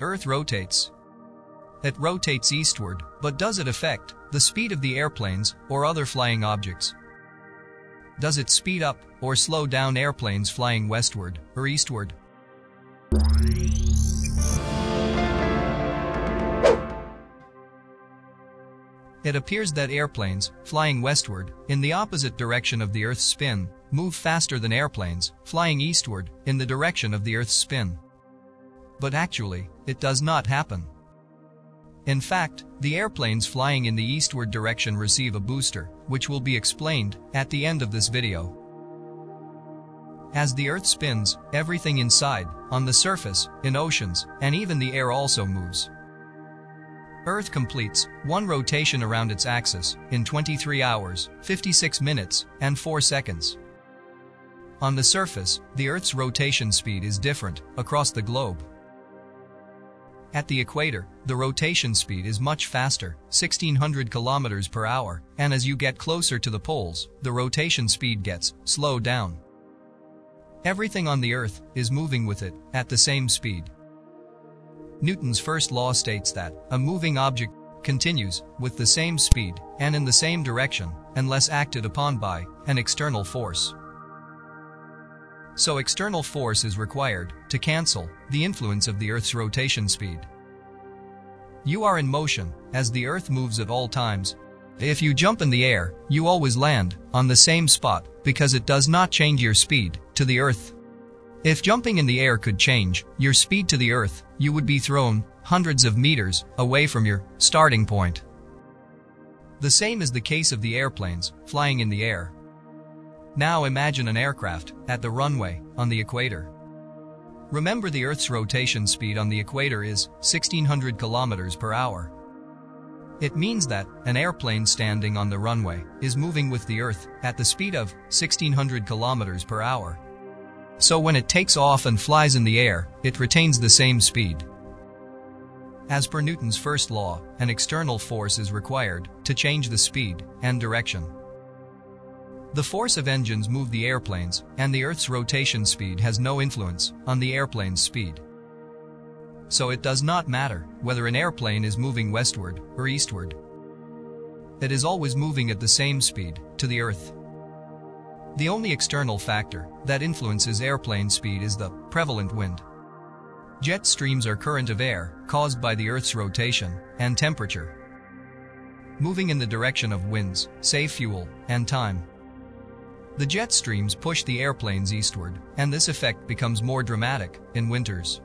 Earth rotates. It rotates eastward, but does it affect the speed of the airplanes or other flying objects? Does it speed up or slow down airplanes flying westward or eastward? It appears that airplanes, flying westward, in the opposite direction of the Earth's spin, move faster than airplanes, flying eastward, in the direction of the Earth's spin. But actually, it does not happen. In fact, the airplanes flying in the eastward direction receive a booster, which will be explained at the end of this video. As the Earth spins, everything inside, on the surface, in oceans, and even the air also moves. Earth completes one rotation around its axis in 23 hours, 56 minutes, and 4 seconds. On the surface, the Earth's rotation speed is different across the globe. At the equator, the rotation speed is much faster, 1600 kilometers per hour, and as you get closer to the poles, the rotation speed gets slowed down. Everything on the Earth is moving with it at the same speed. Newton's first law states that a moving object continues with the same speed and in the same direction unless acted upon by an external force. So external force is required to cancel the influence of the Earth's rotation speed. You are in motion as the Earth moves at all times. If you jump in the air, you always land on the same spot because it does not change your speed to the Earth. If jumping in the air could change your speed to the earth, you would be thrown hundreds of meters away from your starting point. The same is the case of the airplanes flying in the air. Now imagine an aircraft at the runway on the equator. Remember the Earth's rotation speed on the equator is 1600 kilometers per hour. It means that an airplane standing on the runway is moving with the Earth at the speed of 1600 kilometers per hour. So when it takes off and flies in the air, it retains the same speed. As per Newton's first law, an external force is required to change the speed and direction. The force of engines move the airplanes, and the Earth's rotation speed has no influence on the airplane's speed. So it does not matter whether an airplane is moving westward or eastward. It is always moving at the same speed to the Earth. The only external factor that influences airplane speed is the prevalent wind. Jet streams are current of air caused by the Earth's rotation and temperature. Moving in the direction of winds, save fuel and time. The jet streams push the airplanes eastward, and this effect becomes more dramatic in winters.